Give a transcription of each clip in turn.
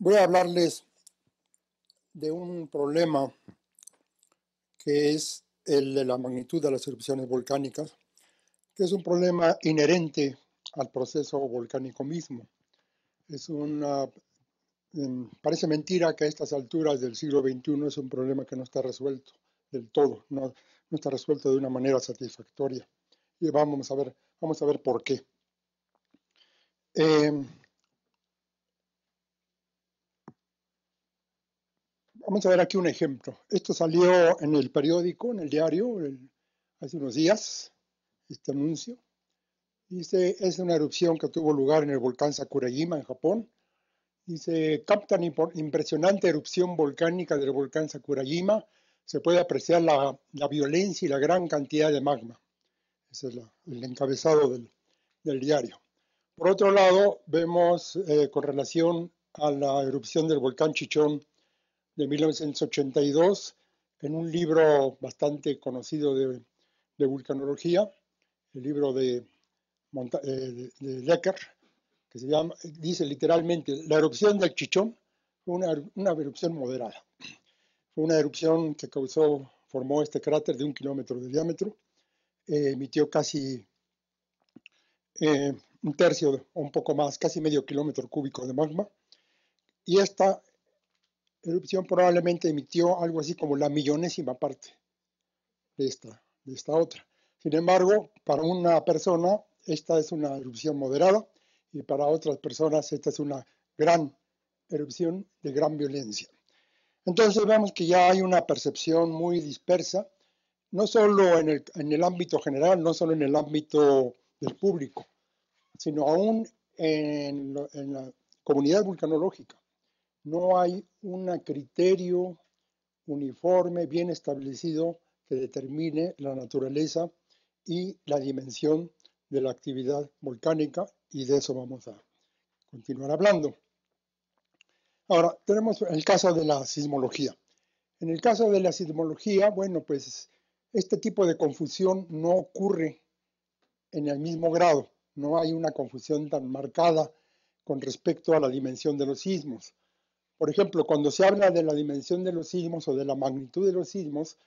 voy a hablarles de un problema que es el de la magnitud de las erupciones volcánicas, que es un problema inherente al proceso volcánico mismo. Es una, em, parece mentira que a estas alturas del siglo XXI es un problema que no está resuelto del todo, no, está resuelto de una manera satisfactoria. Y vamos a ver, vamos a ver por qué. Eh, Vamos a ver aquí un ejemplo. Esto salió en el periódico, en el diario, hace unos días, este anuncio. Dice, es una erupción que tuvo lugar en el volcán Sakurajima, en Japón. Dice, captan impresionante erupción volcánica del volcán Sakurajima. Se puede apreciar la, violencia y la gran cantidad de magma. Ese es el encabezado del, diario. Por otro lado, vemos eh, con relación a la erupción del volcán Chichón de 1982 en un libro bastante conocido de, vulcanología, el libro de, eh, de, Lecker, que se llama, dice literalmente, la erupción del Chichón fue una, erupción moderada. Fue una erupción que causó, formó este cráter de un kilómetro de diámetro, eh, emitió casi eh, un tercio o un poco más, casi medio kilómetro cúbico de magma, y esta erupción probablemente emitió algo así como la millonésima parte de esta, de esta otra. Sin embargo, para una persona esta es una erupción moderada y para otras personas esta es una gran erupción de gran violencia. Entonces vemos que ya hay una percepción muy dispersa, no solo en el, ámbito general, no solo en el ámbito del público, sino aún en la comunidad vulcanológica no hay un criterio uniforme, bien establecido, que determine la naturaleza y la dimensión de la actividad volcánica y de eso vamos a continuar hablando. Ahora, tenemos el caso de la sismología. En el caso de la sismología, bueno, pues este tipo de confusión no ocurre en el mismo grado. No hay una confusión tan marcada con respecto a la dimensión de los sismos. Por ejemplo, cuando se habla de la dimensión de los sismos o de la magnitud de los sismos,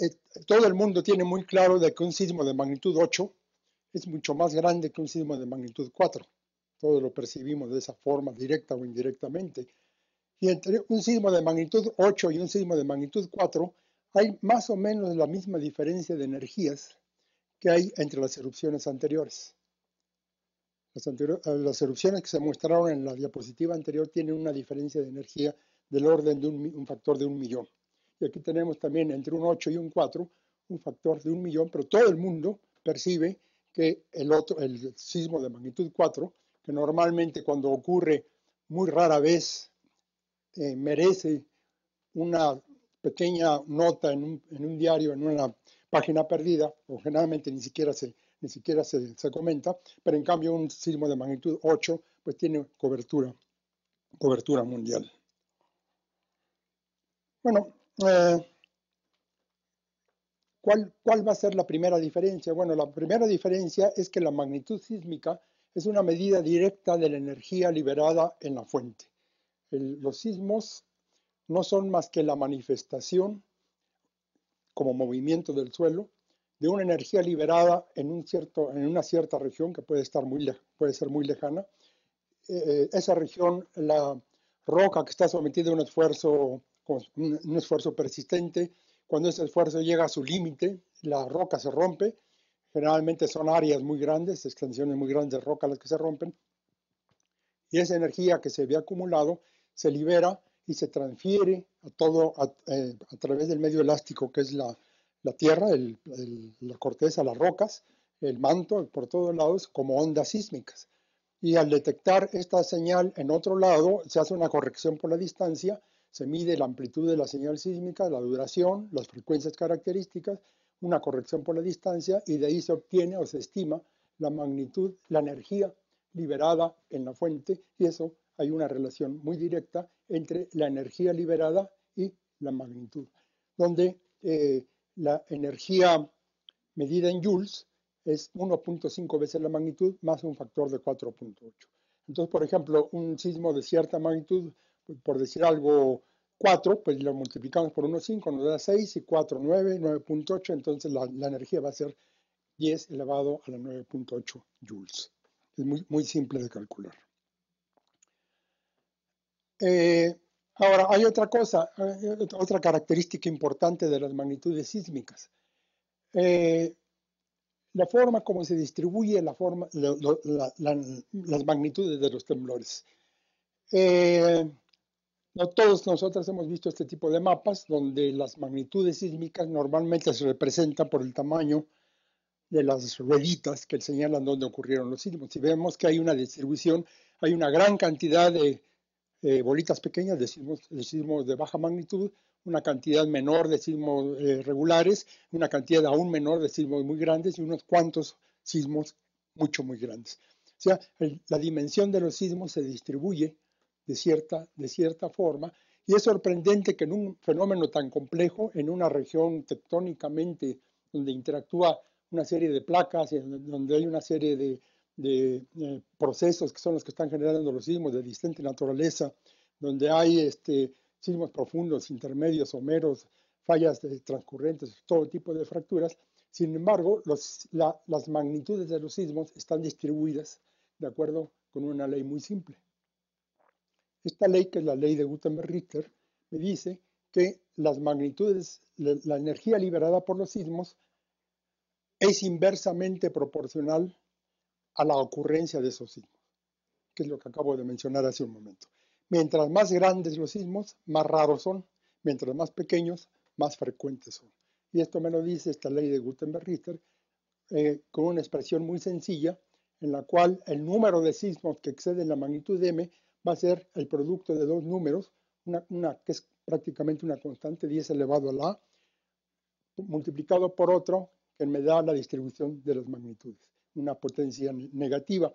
eh, todo el mundo tiene muy claro de que un sismo de magnitud 8 es mucho más grande que un sismo de magnitud 4. Todos lo percibimos de esa forma, directa o indirectamente. Y entre un sismo de magnitud 8 y un sismo de magnitud 4 hay más o menos la misma diferencia de energías que hay entre las erupciones anteriores. Eh, las, erupciones que se mostraron en la diapositiva anterior tienen una diferencia de energía del orden de un, factor de un millón. Y aquí tenemos también entre un 8 y un 4 un factor de un millón, pero todo el mundo percibe que el, otro, el sismo de magnitud 4, que normalmente cuando ocurre muy rara vez eh, merece una pequeña nota en un, en un diario, en una página perdida, o generalmente ni siquiera se ni siquiera se, comenta, pero en cambio un sismo de magnitud 8 pues tiene cobertura, cobertura mundial. Bueno, eh, ¿cuál, ¿cuál va a ser la primera diferencia? Bueno, la primera diferencia es que la magnitud sísmica es una medida directa de la energía liberada en la fuente. los sismos no son más que la manifestación como movimiento del suelo de una energía liberada en, un cierto, en una cierta región que puede, estar muy, puede ser muy lejana. Eh, eh, esa región, la roca que está sometida a un esfuerzo, un esfuerzo persistente, cuando ese esfuerzo llega a su límite, la roca se rompe. Generalmente son áreas muy grandes, extensiones muy grandes de roca las que se rompen. Y esa energía que se había acumulado se libera y se transfiere a todo a eh, través del medio elástico que es la, la tierra, la corteza, las rocas, el manto por todos lados como ondas sísmicas. Y al detectar esta señal en otro lado, se hace una corrección por la distancia, se mide la amplitud de la señal sísmica, la duración, las frecuencias características, una corrección por la distancia y de ahí se obtiene o se estima la magnitud, la energía liberada en la fuente y eso hay una relación muy directa entre la energía liberada y la magnitud, donde eh, la energía medida en joules es 1.5 veces la magnitud más un factor de 4.8. Entonces, por ejemplo, un sismo de cierta magnitud por decir algo, 4, pues lo multiplicamos por 1,5, nos da 6 y 4, 9, 9.8, entonces la, la, energía va a ser 10 elevado a la 9.8 joules. Es muy, muy simple de calcular. Eh, ahora, hay otra cosa, eh, otra característica importante de las magnitudes sísmicas. Eh, la forma como se distribuye la forma, las magnitudes de los temblores. no todos nosotros hemos visto este tipo de mapas donde las magnitudes sísmicas normalmente se representan por el tamaño de las rueditas que señalan dónde ocurrieron los sismos. Si vemos que hay una distribución, hay una gran cantidad de eh, bolitas pequeñas de sismos, de sismos, de baja magnitud, una cantidad menor de sismos eh, regulares, una cantidad aún menor de sismos muy grandes y unos cuantos sismos mucho, muy grandes. O sea, la dimensión de los sismos se distribuye de cierta, de cierta forma y es sorprendente que en un fenómeno tan complejo, en una región tectónicamente donde interactúa una serie de placas, donde hay una serie de, de procesos que son los que están generando los sismos de distinta naturaleza, donde hay este, sismos profundos, intermedios, someros, fallas transcurrentes, todo tipo de fracturas. Sin embargo, las magnitudes de los sismos están distribuidas de acuerdo con una ley muy simple. Esta ley, que es la ley de Gutenberg-Richter, me dice que las magnitudes, la energía liberada por los sismos es inversamente proporcional a la ocurrencia de esos sismos, que es lo que acabo de mencionar hace un momento. Mientras más grandes los sismos, más raros son, mientras más pequeños, más frecuentes son. Y esto me lo dice esta ley de Gutenberg-Richter eh, con una expresión muy sencilla en la cual el número de sismos que exceden la magnitud m va a ser el producto de dos números, una, una que es prácticamente una constante 10 elevado a la a, multiplicado por otro que me da la distribución de las magnitudes una potencia negativa.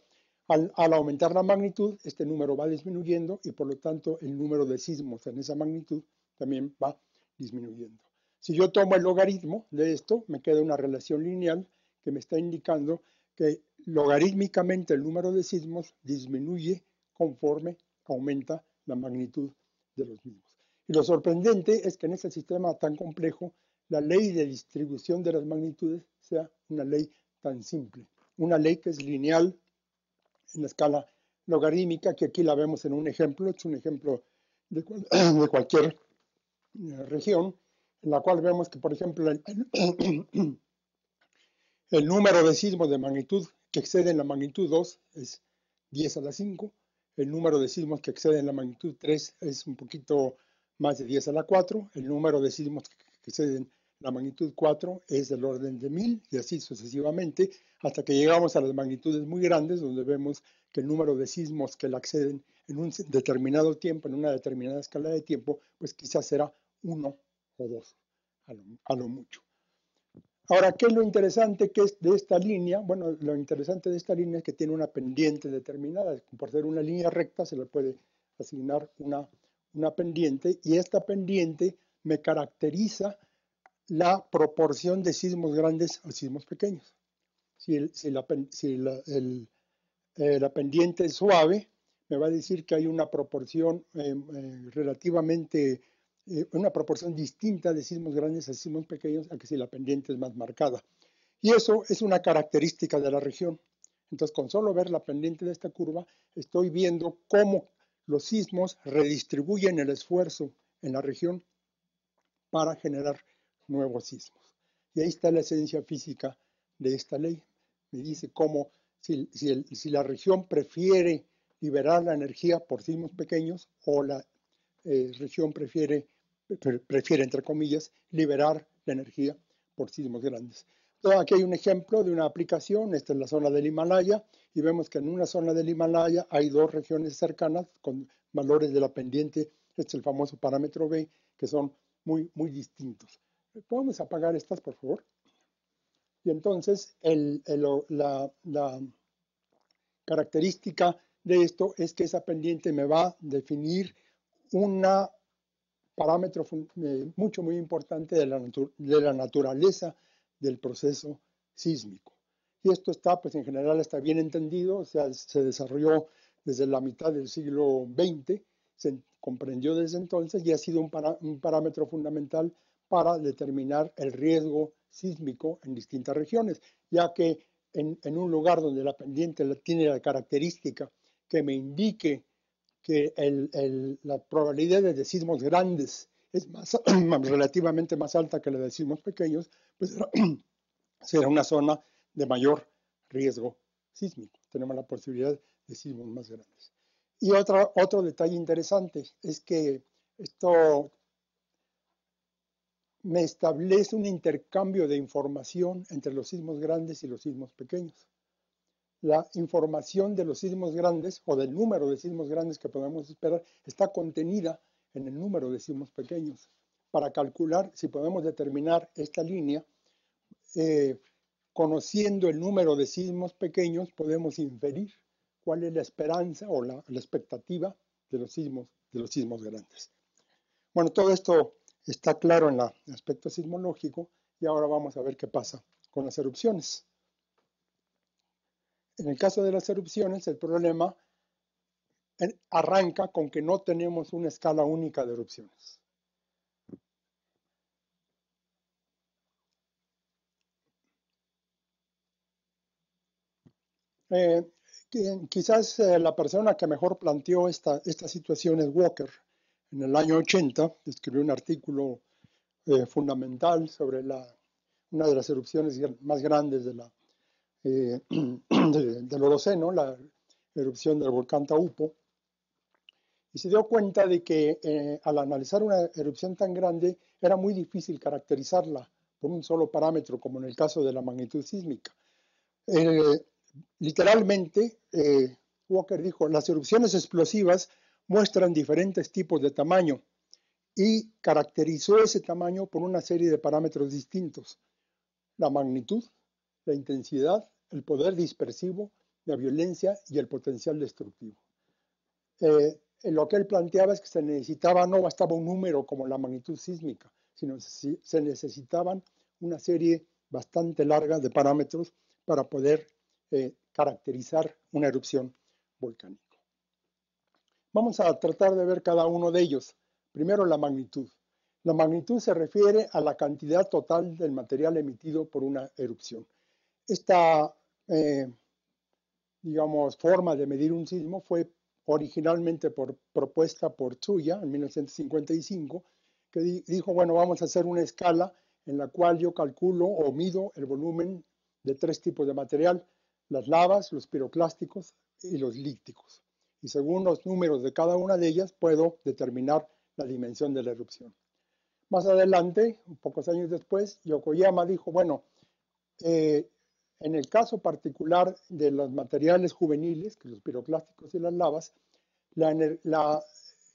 Al, aumentar la magnitud, este número va disminuyendo y por lo tanto el número de sismos en esa magnitud también va disminuyendo. Si yo tomo el logaritmo de esto, me queda una relación lineal que me está indicando que logarítmicamente el número de sismos disminuye conforme aumenta la magnitud de los mismos. Y lo sorprendente es que en este sistema tan complejo, la ley de distribución de las magnitudes sea una ley tan simple una ley que es lineal en la escala logarítmica, que aquí la vemos en un ejemplo, es un ejemplo de, cualquier eh, región, en la cual vemos que, por ejemplo, el, el número de sismos de magnitud que exceden la magnitud 2 es 10 a la 5, el número de sismos que exceden la magnitud 3 es un poquito más de 10 a la 4, el número de sismos que exceden la magnitud 4 es del orden de 1000 y así sucesivamente, hasta que llegamos a las magnitudes muy grandes, donde vemos que el número de sismos que la acceden en un determinado tiempo, en una determinada escala de tiempo, pues quizás será uno o dos, a lo, mucho. Ahora, ¿qué es lo interesante que es de esta línea? Bueno, lo interesante de esta línea es que tiene una pendiente determinada. Por ser una línea recta, se le puede asignar una, una pendiente y esta pendiente me caracteriza la proporción de sismos grandes a sismos pequeños. Si, la, eh, la, pendiente es suave, me va a decir que hay una proporción eh, eh, relativamente, una proporción distinta de sismos grandes a sismos pequeños a que si la pendiente es más marcada. Y eso es una característica de la región. Entonces, con solo ver la pendiente de esta curva, estoy viendo cómo los sismos redistribuyen el esfuerzo en la región para generar nuevos sismos. Y ahí está la esencia física de esta ley. Me dice cómo si, si, la región prefiere liberar la energía por sismos pequeños o la eh, región prefiere, prefiere, entre comillas, liberar la energía por sismos grandes. Entonces, aquí hay un ejemplo de una aplicación, esta es la zona del Himalaya, y vemos que en una zona del Himalaya hay dos regiones cercanas con valores de la pendiente, este es el famoso parámetro B, que son muy, muy distintos. ¿Podemos apagar estas, por favor? Y entonces la, característica de esto es que esa pendiente me va a definir un parámetro eh, mucho, muy importante de la, de la naturaleza del proceso sísmico. Y esto está, pues en general está bien entendido, o sea, se desarrolló desde la mitad del siglo XX, comprendió desde entonces y ha sido un, parámetro fundamental para determinar el riesgo sísmico en distintas regiones, ya que en, un lugar donde la pendiente tiene la característica que me indique que la probabilidad de sismos grandes es más, relativamente más alta que la de sismos pequeños, pues será una zona de mayor riesgo sísmico. Tenemos la posibilidad de sismos más grandes. Y otra, otro detalle interesante es que esto me establece un intercambio de información entre los sismos grandes y los sismos pequeños. La información de los sismos grandes o del número de sismos grandes que podemos esperar está contenida en el número de sismos pequeños. Para calcular si podemos determinar esta línea, eh, conociendo el número de sismos pequeños, podemos inferir cuál es la esperanza o la, expectativa de los, sismos, de los sismos grandes. Bueno, todo esto está claro en el aspecto sismológico y ahora vamos a ver qué pasa con las erupciones. En el caso de las erupciones, el problema arranca con que no tenemos una escala única de erupciones. Eh, quizás eh, la persona que mejor planteó esta, esta situación es Walker. En el año 80 escribió un artículo eh, fundamental sobre la, una de las erupciones más grandes de la, del Holoceno, la erupción del volcán Taupo, y se dio cuenta de que eh, al analizar una erupción tan grande era muy difícil caracterizarla por un solo parámetro, como en el caso de la magnitud sísmica. Eh, literalmente, eh, Walker dijo, las erupciones explosivas muestran diferentes tipos de tamaño y caracterizó ese tamaño por una serie de parámetros distintos. La magnitud, la intensidad, el poder dispersivo, la violencia y el potencial destructivo lo que él planteaba es que se necesitaba, no bastaba un número como la magnitud sísmica, sino se necesitaban una serie bastante larga de parámetros para poder eh, caracterizar una erupción volcánica. Vamos a tratar de ver cada uno de ellos. Primero, la magnitud. La magnitud se refiere a la cantidad total del material emitido por una erupción. Esta, eh, digamos, forma de medir un sismo fue originalmente propuesta por Tsuya en 1955, que dijo, bueno, vamos a hacer una escala en la cual yo calculo o mido el volumen de tres tipos de material, las lavas, los piroclásticos y los lícticos. Y según los números de cada una de ellas, puedo determinar la dimensión de la erupción. Más adelante, pocos años después, Yokoyama dijo, bueno, eh, en el caso particular de los materiales juveniles, que los piroclásticos y las lavas, la,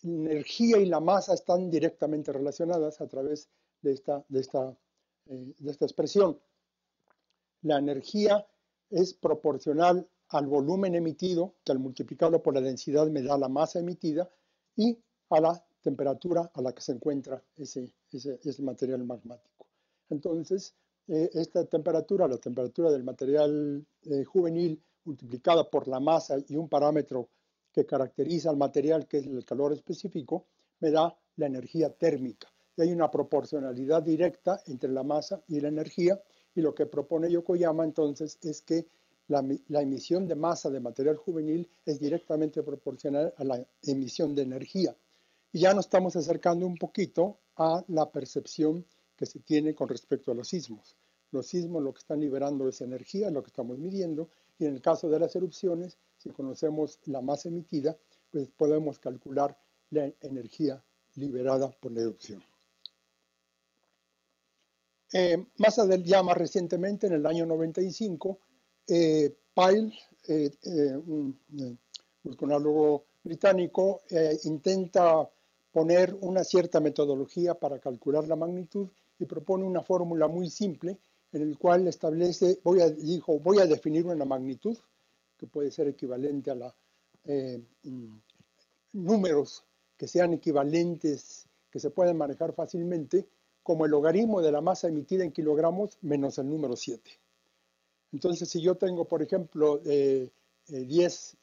energía y la masa están directamente relacionadas a través de esta, de esta, eh, de esta expresión. La energía es proporcional al volumen emitido, que al multiplicarlo por la densidad me da la masa emitida, y a la temperatura a la que se encuentra ese, ese, material magmático. Entonces, eh, esta temperatura, la temperatura del material eh, juvenil multiplicada por la masa y un parámetro que caracteriza al material, que es el calor específico, me da la energía térmica. Y hay una proporcionalidad directa entre la masa y la energía, y lo que propone Yokoyama entonces es que la, emisión de masa de material juvenil es directamente proporcional a la emisión de energía. Y ya nos estamos acercando un poquito a la percepción que se tiene con respecto a los sismos. Los sismos lo que están liberando es energía, lo que estamos midiendo, y en el caso de las erupciones, si conocemos la masa emitida, pues podemos calcular la energía liberada por la erupción. Eh, más ya más recientemente, en el año 95, eh, Pyle, eh, eh, un vulcanólogo británico, intenta poner una cierta metodología para calcular la magnitud y propone una fórmula muy simple en el cual establece, voy a, dijo, voy a definir una magnitud que puede ser equivalente a la eh, mm, números que sean equivalentes, que se pueden manejar fácilmente, como el logaritmo de la masa emitida en kilogramos menos el número 7. Entonces, si yo tengo, por ejemplo, 10, eh,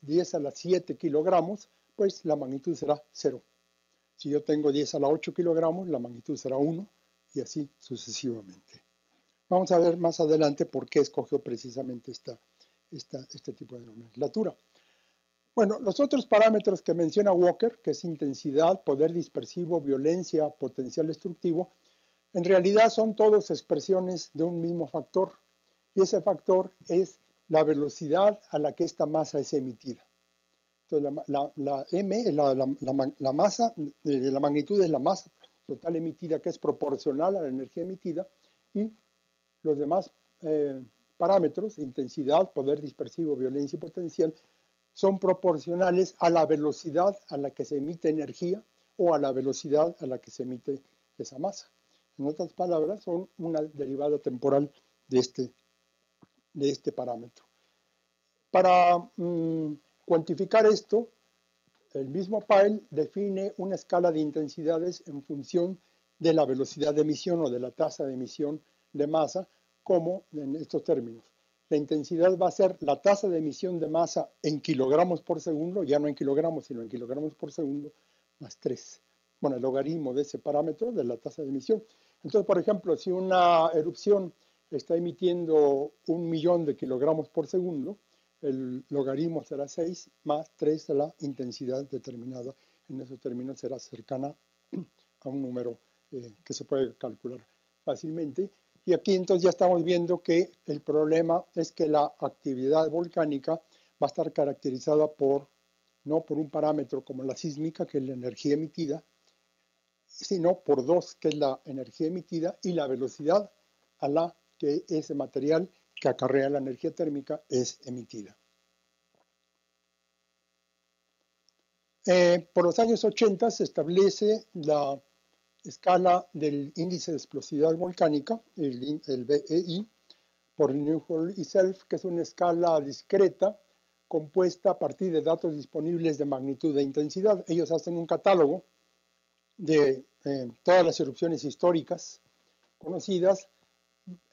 10 eh, a las 7 kilogramos, pues la magnitud será 0. Si yo tengo 10 a la 8 kilogramos, la magnitud será 1 y así sucesivamente. Vamos a ver más adelante por qué escogió precisamente este tipo de nomenclatura. Bueno, los otros parámetros que menciona Walker, que es intensidad, poder dispersivo, violencia, potencial destructivo, en realidad son todos expresiones de un mismo factor. Y ese factor es la velocidad a la que esta masa es emitida. Entonces, la, M, la, masa, la magnitud es la masa total emitida, que es proporcional a la energía emitida, y los demás eh, parámetros, intensidad, poder dispersivo, violencia y potencial, son proporcionales a la velocidad a la que se emite energía o a la velocidad a la que se emite esa masa. En otras palabras, son una derivada temporal de este, de este parámetro. Para mm, cuantificar esto, el mismo Pyle define una escala de intensidades en función de la velocidad de emisión o de la tasa de emisión de masa, como en estos términos. La intensidad va a ser la tasa de emisión de masa en kilogramos por segundo, ya no en kilogramos, sino en kilogramos por segundo, más 3. Bueno, el logaritmo de ese parámetro de la tasa de emisión. Entonces, por ejemplo, si una erupción está emitiendo un millón de kilogramos por segundo, el logaritmo será 6 más 3 de la intensidad determinada. En esos términos será cercana a un número eh, que se puede calcular fácilmente. Y aquí entonces ya estamos viendo que el problema es que la actividad volcánica va a estar caracterizada por, no por un parámetro como la sísmica, que es la energía emitida, sino por dos, que es la energía emitida y la velocidad a la que ese material que acarrea la energía térmica es emitida. Eh, por los años 80 se establece la escala del índice de explosividad volcánica, el, BEI, por Newhall y Self, que es una escala discreta compuesta a partir de datos disponibles de magnitud e intensidad. Ellos hacen un catálogo de eh, todas las erupciones históricas conocidas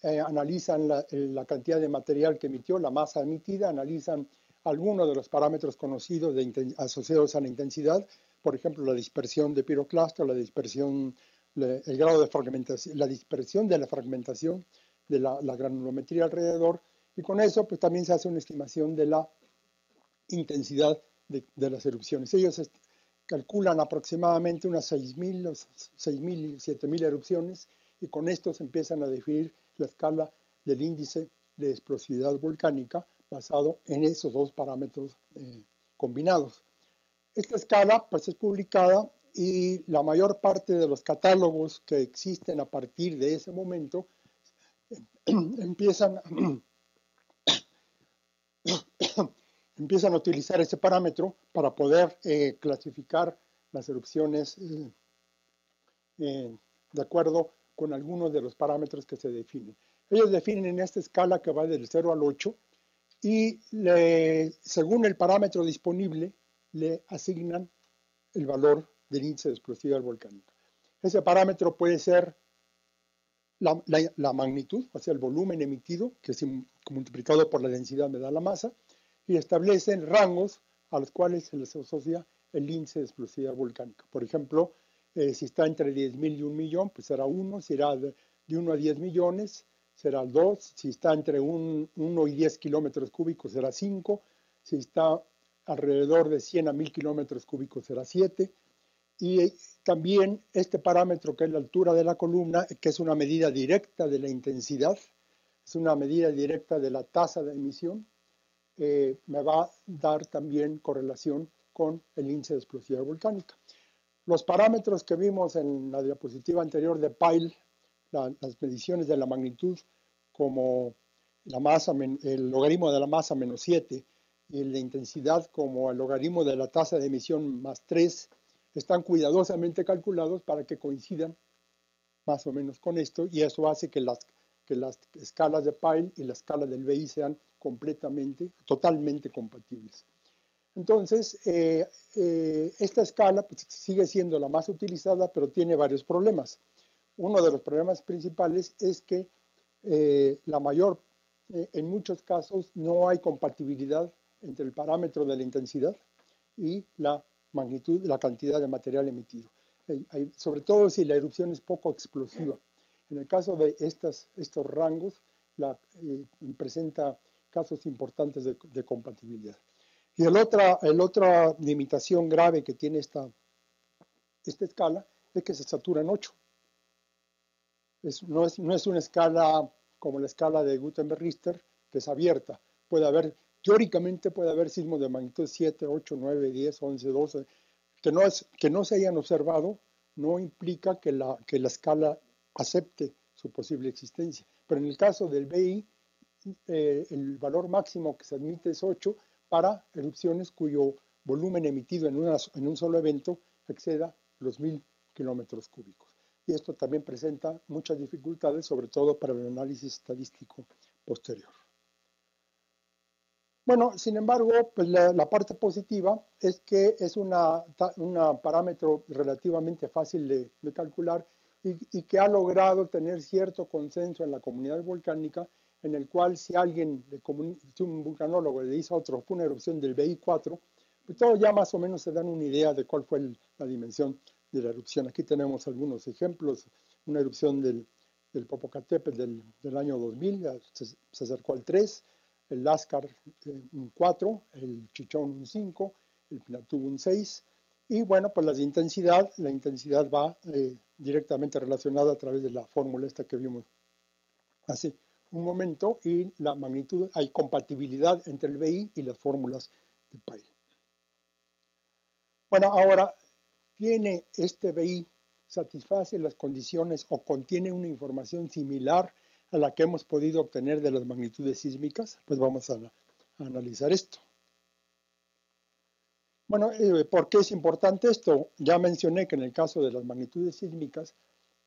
eh, analizan la, cantidad de material que emitió, la masa emitida, analizan algunos de los parámetros conocidos asociados a la intensidad, por ejemplo, la dispersión de piroclasto, la dispersión, el grado de fragmentación, la dispersión de la fragmentación de la, granulometría alrededor, y con eso pues también se hace una estimación de la intensidad de, de las erupciones. Ellos calculan aproximadamente unas 6.000, 6.000, 7.000 erupciones, y con esto se empiezan a definir la escala del índice de explosividad volcánica basado en esos dos parámetros eh, combinados. Esta escala pues, es publicada y la mayor parte de los catálogos que existen a partir de ese momento empiezan, empiezan a utilizar ese parámetro para poder eh, clasificar las erupciones eh, de acuerdo con algunos de los parámetros que se definen. Ellos definen en esta escala que va del 0 al 8 y según el parámetro disponible le asignan el valor del índice de explosividad volcánica. Ese parámetro puede ser la, magnitud, o sea, el volumen emitido, que es multiplicado por la densidad me da la masa, y establecen rangos a los cuales se les asocia el índice de explosividad volcánica. Por ejemplo, eh, si está entre 10.000 y un millón, pues será 1, si será de, 1 a 10 millones, será 2, si está entre 1 y 10 kilómetros cúbicos, será 5, si está alrededor de 100 a 1000 kilómetros cúbicos, será 7, y eh, también este parámetro que es la altura de la columna, que es una medida directa de la intensidad, es una medida directa de la tasa de emisión, eh, me va a dar también correlación con el índice de explosividad volcánica. Los parámetros que vimos en la diapositiva anterior de Pyle, las mediciones de la magnitud como la masa, el logaritmo de la masa menos 7 y la intensidad como el logaritmo de la tasa de emisión más 3, están cuidadosamente calculados para que coincidan más o menos con esto y eso hace que las, que las escalas de Pyle y la escala del BI sean completamente, totalmente compatibles. Entonces, eh, eh, esta escala pues, sigue siendo la más utilizada, pero tiene varios problemas. Uno de los problemas principales es que eh, la mayor, en muchos casos, no hay compatibilidad entre el parámetro de la intensidad y la magnitud, la cantidad de material emitido. sobre todo si la erupción es poco explosiva. En el caso de estas, estos rangos, presenta casos importantes de, compatibilidad. Y el otra, el otra limitación grave que tiene esta, esta escala es que se satura en 8. no, es, no es una escala como la escala de Gutenberg-Richter, que es abierta. Puede haber, teóricamente puede haber sismos de magnitud 7, 8, 9, 10, 11, 12. Que no, es, que no se hayan observado no implica que la, que la escala acepte su posible existencia. Pero en el caso del BI, eh, el valor máximo que se admite es 8 para erupciones cuyo volumen emitido en, un solo evento exceda los 1000 kilómetros cúbicos. Y esto también presenta muchas dificultades, sobre todo para el análisis estadístico posterior. Bueno, sin embargo, pues la, parte positiva es que es un parámetro relativamente fácil de, calcular y, que ha logrado tener cierto consenso en la comunidad volcánica, en el cual si alguien, si un vulcanólogo le dice a otro, fue una erupción del BI4, pues todos ya más o menos se dan una idea de cuál fue la dimensión de la erupción. Aquí tenemos algunos ejemplos, una erupción del, del Popocatépetl del, año 2000, se, acercó al 3, el Lascar eh, un 4, el Chichón un 5, el Pinatubo un 6, y bueno, pues la intensidad, la intensidad va eh, directamente relacionada a través de la fórmula esta que vimos hace un momento, y la magnitud, hay compatibilidad entre el BI y las fórmulas de PAI. Bueno, ahora, ¿tiene este BI, satisface las condiciones o contiene una información similar a la que hemos podido obtener de las magnitudes sísmicas, pues vamos a, analizar esto. Bueno, eh, ¿por qué es importante esto? Ya mencioné que en el caso de las magnitudes sísmicas,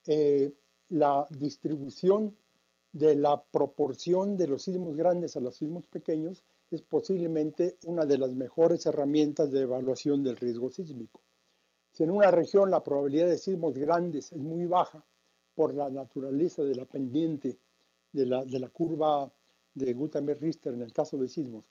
eh, la distribución de la proporción de los sismos grandes a los sismos pequeños es posiblemente una de las mejores herramientas de evaluación del riesgo sísmico. Si en una región la probabilidad de sismos grandes es muy baja por la naturaleza de la pendiente de la, de la curva de Gutenberg-Richter en el caso de sismos,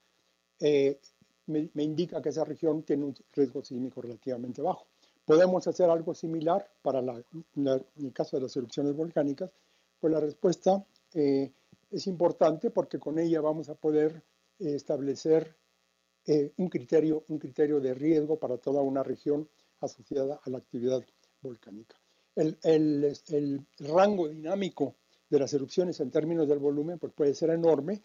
eh, me, indica que esa región tiene un riesgo sísmico relativamente bajo. ¿Podemos hacer algo similar para en el caso de las erupciones volcánicas? Pues la respuesta eh, es importante porque con ella vamos a poder eh, establecer un, criterio, un criterio de riesgo para toda una región asociada a la actividad volcánica. El, el, el rango dinámico de las erupciones en términos del volumen pues puede ser enorme,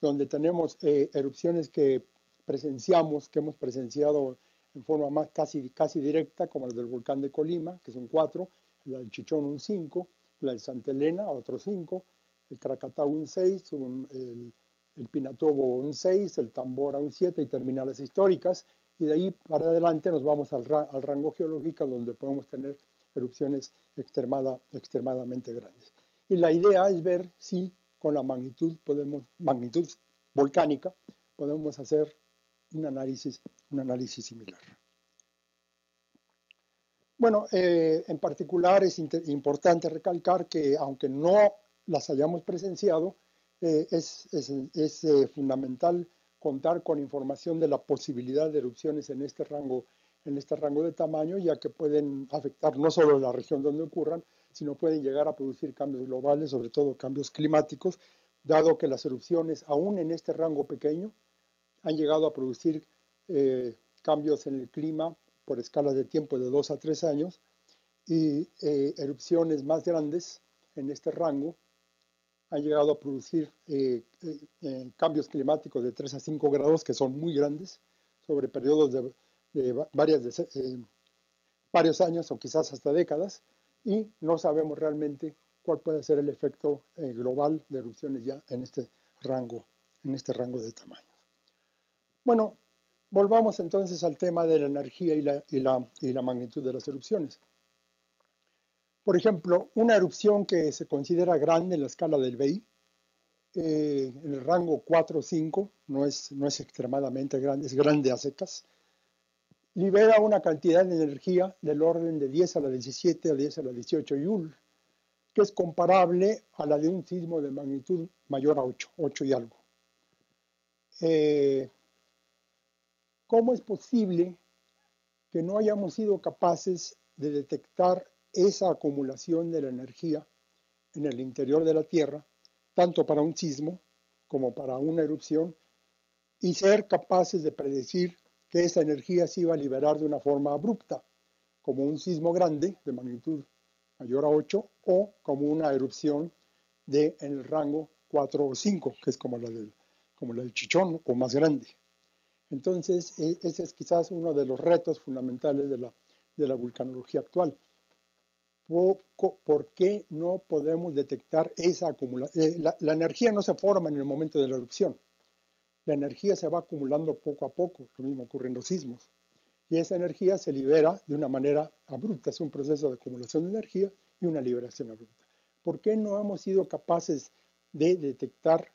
donde tenemos eh, erupciones que presenciamos, que hemos presenciado en forma más casi, casi directa, como la del volcán de Colima, que son cuatro, la del Chichón un 5, la de Santa Elena otro 5, el Krakatau un 6, el, el, Pinatobo un 6, el Tambora un 7 y terminales históricas, y de ahí para adelante nos vamos al, rango geológico donde podemos tener erupciones extremada, extremadamente grandes. Y la idea es ver si con la magnitud, podemos, magnitud volcánica podemos hacer un análisis, un análisis similar. Bueno, eh, en particular es importante recalcar que aunque no las hayamos presenciado, eh, es, es, eh, fundamental contar con información de la posibilidad de erupciones en este rango, en este rango de tamaño, ya que pueden afectar no solo la región donde ocurran, sino pueden llegar a producir cambios globales, sobre todo cambios climáticos, dado que las erupciones, aún en este rango pequeño, han llegado a producir eh, cambios en el clima por escalas de tiempo de dos a tres años y erupciones más grandes en este rango han llegado a producir eh, cambios climáticos de 3 a 5 grados, que son muy grandes, sobre periodos de, varias de, varios años o quizás hasta décadas, y no sabemos realmente cuál puede ser el efecto eh, global de erupciones ya en este rango, en este rango de tamaños. Bueno, volvamos entonces al tema de la energía y la, y la, y la magnitud de las erupciones. Por ejemplo, una erupción que se considera grande en la escala del BI, eh, en el rango 4 o 5, no es, no es extremadamente grande, es grande a secas, libera una cantidad de energía del orden de 10 a la 17 a 10 a la 18 Joule, que es comparable a la de un sismo de magnitud mayor a 8, 8 y algo. Eh, ¿Cómo es posible que no hayamos sido capaces de detectar esa acumulación de la energía en el interior de la Tierra, tanto para un sismo como para una erupción, y ser capaces de predecir que esa energía se iba a liberar de una forma abrupta, como un sismo grande de magnitud mayor a 8 o como una erupción de en el rango 4 o 5, que es como la del, chichón o más grande. Entonces, e, ese es quizás uno de los retos fundamentales de la vulcanología actual. ¿Por qué no podemos detectar esa acumulación? Eh, la, la, energía no se forma en el momento de la erupción. La energía se va acumulando poco a poco. Lo mismo ocurre en los sismos. Y esa energía se libera de una manera abrupta. Es un proceso de acumulación de energía y una liberación abrupta. ¿Por qué no hemos sido capaces de detectar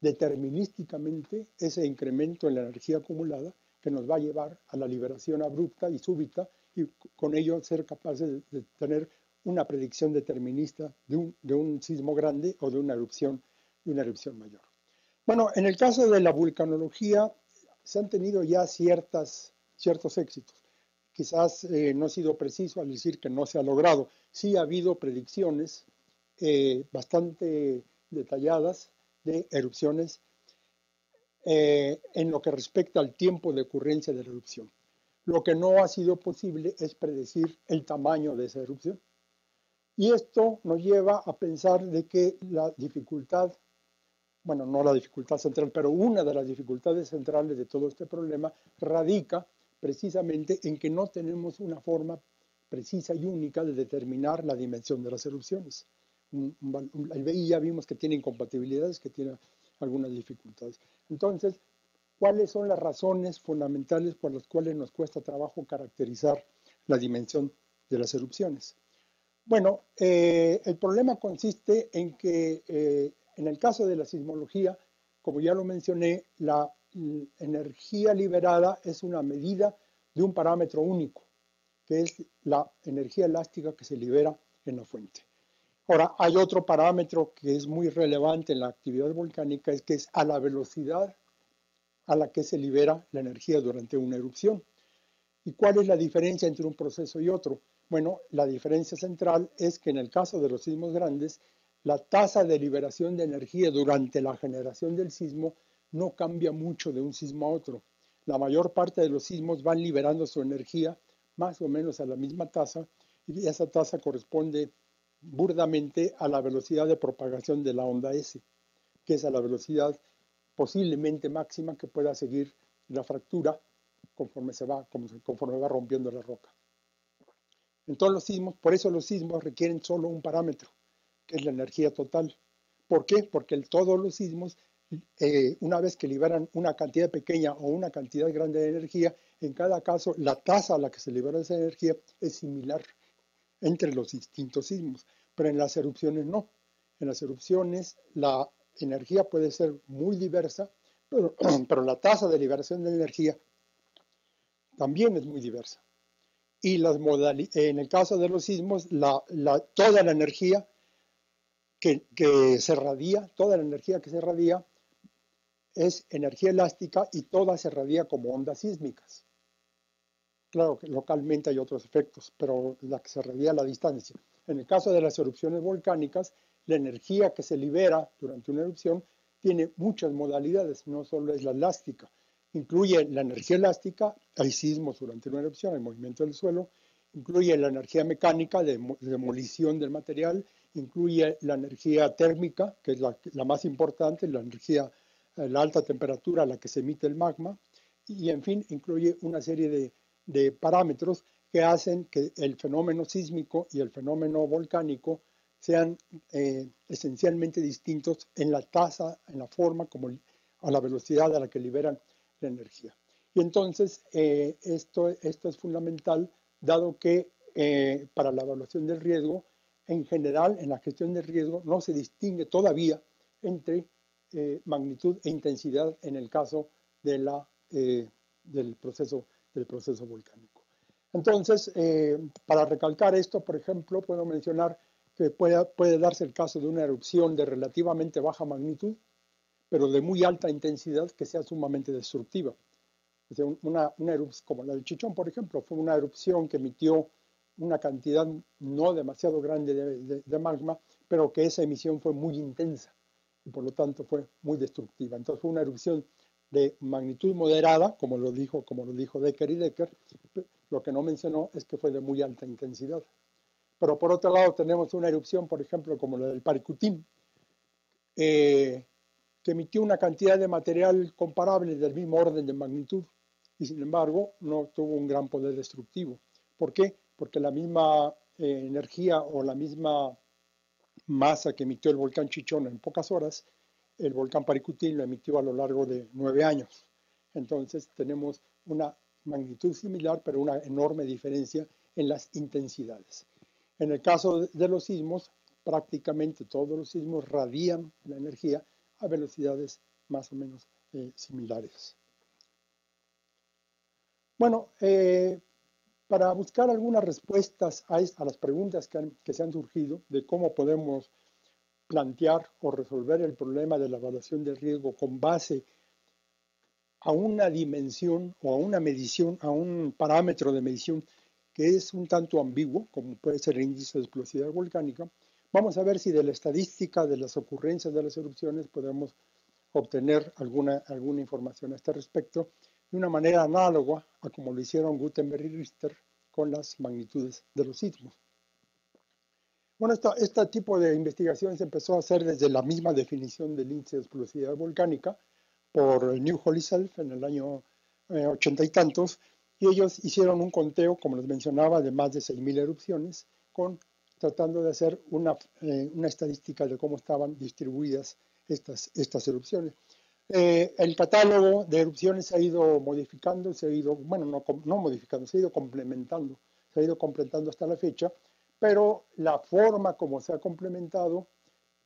determinísticamente ese incremento en la energía acumulada que nos va a llevar a la liberación abrupta y súbita y con ello ser capaces de tener una predicción determinista de un, de un sismo grande o de una erupción, de una erupción mayor. Bueno, en el caso de la vulcanología se han tenido ya ciertas, ciertos éxitos. Quizás eh, no he sido preciso al decir que no se ha logrado. Sí ha habido predicciones eh, bastante detalladas de erupciones eh, en lo que respecta al tiempo de ocurrencia de la erupción. Lo que no ha sido posible es predecir el tamaño de esa erupción. Y esto nos lleva a pensar de que la dificultad, bueno, no la dificultad central, pero una de las dificultades centrales de todo este problema radica precisamente en que no tenemos una forma precisa y única de determinar la dimensión de las erupciones. El BI ya vimos que tiene incompatibilidades, que tiene algunas dificultades. Entonces, ¿cuáles son las razones fundamentales por las cuales nos cuesta trabajo caracterizar la dimensión de las erupciones? Bueno, eh, el problema consiste en que eh, en el caso de la sismología, como ya lo mencioné, la energía liberada es una medida de un parámetro único, que es la energía elástica que se libera en la fuente. Ahora, hay otro parámetro que es muy relevante en la actividad volcánica, es que es a la velocidad a la que se libera la energía durante una erupción. ¿Y cuál es la diferencia entre un proceso y otro? Bueno, la diferencia central es que en el caso de los sismos grandes, la tasa de liberación de energía durante la generación del sismo no cambia mucho de un sismo a otro. La mayor parte de los sismos van liberando su energía más o menos a la misma tasa y esa tasa corresponde burdamente a la velocidad de propagación de la onda S, que es a la velocidad posiblemente máxima que pueda seguir la fractura conforme se va, conforme va rompiendo la roca. En todos los sismos, por eso los sismos requieren solo un parámetro, que es la energía total. ¿Por qué? Porque todos los sismos, eh, una vez que liberan una cantidad pequeña o una cantidad grande de energía, en cada caso la tasa a la que se libera esa energía es similar entre los distintos sismos, pero en las erupciones no. En las erupciones la energía puede ser muy diversa, pero, pero la tasa de liberación de energía también es muy diversa. Y las en el caso de los sismos, la, la, toda la energía que, que se radia, toda la energía que se radia es energía elástica y toda se radia como ondas sísmicas. Claro que localmente hay otros efectos, pero la que se radia a la distancia. En el caso de las erupciones volcánicas, la energía que se libera durante una erupción tiene muchas modalidades, no solo es la elástica. Incluye la energía elástica, hay sismos durante una erupción, hay movimiento del suelo, incluye la energía mecánica de demolición del material, incluye la energía térmica, que es la, la más importante, la energía, la alta temperatura a la que se emite el magma, y en fin, incluye una serie de de parámetros que hacen que el fenómeno sísmico y el fenómeno volcánico sean eh, esencialmente distintos en la tasa, en la forma, como a la velocidad a la que liberan la energía. Y entonces eh, esto, esto es fundamental, dado que eh, para la evaluación del riesgo, en general, en la gestión del riesgo, no se distingue todavía entre magnitud e intensidad en el caso de la, del proceso del proceso volcánico. Entonces, eh, para recalcar esto, por ejemplo, puedo mencionar que puede, puede darse el caso de una erupción de relativamente baja magnitud, pero de muy alta intensidad que sea sumamente destructiva. una, una erupción como la del Chichón, por ejemplo, fue una erupción que emitió una cantidad no demasiado grande de, magma, pero que esa emisión fue muy intensa y por lo tanto fue muy destructiva. Entonces fue una erupción de magnitud moderada, como lo dijo, como lo dijo Decker y Decker, lo que no mencionó es que fue de muy alta intensidad. Pero por otro lado tenemos una erupción, por ejemplo, como la del Paricutín, eh, que emitió una cantidad de material comparable del mismo orden de magnitud y sin embargo no tuvo un gran poder destructivo. ¿Por qué? Porque la misma eh, energía o la misma masa que emitió el volcán Chichón en pocas horas, el volcán Paricutín lo emitió a lo largo de nueve años. Entonces tenemos una magnitud similar, pero una enorme diferencia en las intensidades. En el caso de los sismos, prácticamente todos los sismos radian la energía a velocidades más o menos eh, similares. Bueno, eh, para buscar algunas respuestas a, las preguntas que, se han surgido de cómo podemos plantear o resolver el problema de la evaluación de riesgo con base a una dimensión o a una medición, a un parámetro de medición que es un tanto ambiguo, como puede ser el índice de explosividad volcánica, vamos a ver si de la estadística de las ocurrencias de las erupciones podemos obtener alguna, alguna información a este respecto de una manera análoga a como lo hicieron Gutenberg y Richter con las magnitudes de los sismos. Bueno, este tipo de investigación empezó a hacer desde la misma definición del índice de explosividad volcánica por New Holly Self en el año eh, ochenta y tantos, y ellos hicieron un conteo, como les mencionaba, de más de 6.000 erupciones, con, tratando de hacer una, eh, una, estadística de cómo estaban distribuidas estas, estas erupciones. Eh, el catálogo de erupciones se ha ido modificando, se ha ido, bueno, no, no modificando, se ha ido complementando, se ha ido completando hasta la fecha, pero la forma como se ha complementado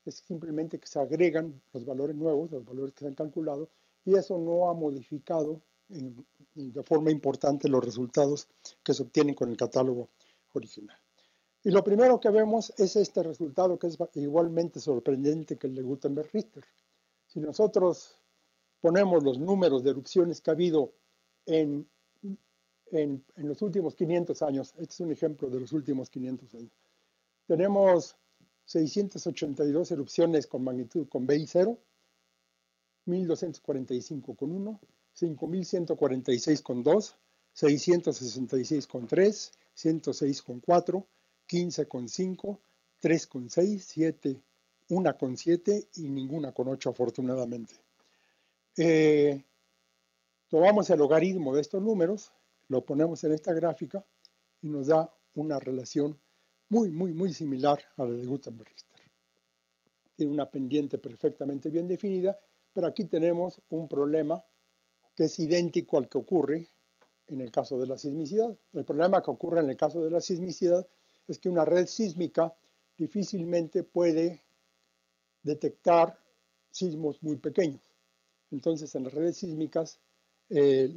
es simplemente que se agregan los valores nuevos, los valores que se han calculado, y eso no ha modificado de forma importante los resultados que se obtienen con el catálogo original. Y lo primero que vemos es este resultado que es igualmente sorprendente que el de Gutenberg-Richter. Si nosotros ponemos los números de erupciones que ha habido en, en, en, los últimos 500 años, este es un ejemplo de los últimos 500 años, tenemos 682 erupciones con magnitud con BI0, 1245 con 1, 5.146 con 2, 666 con 3, 106 con 4, 15 con 5, 3 con 6, 7, 1 con 7 y ninguna con 8 afortunadamente. Eh, tomamos el logaritmo de estos números, lo ponemos en esta gráfica y nos da una relación muy, muy, muy similar a la de Gutenberg-Richter. Tiene una pendiente perfectamente bien definida, pero aquí tenemos un problema que es idéntico al que ocurre en el caso de la sismicidad. El problema que ocurre en el caso de la sismicidad es que una red sísmica difícilmente puede detectar sismos muy pequeños. Entonces, en las redes sísmicas, eh,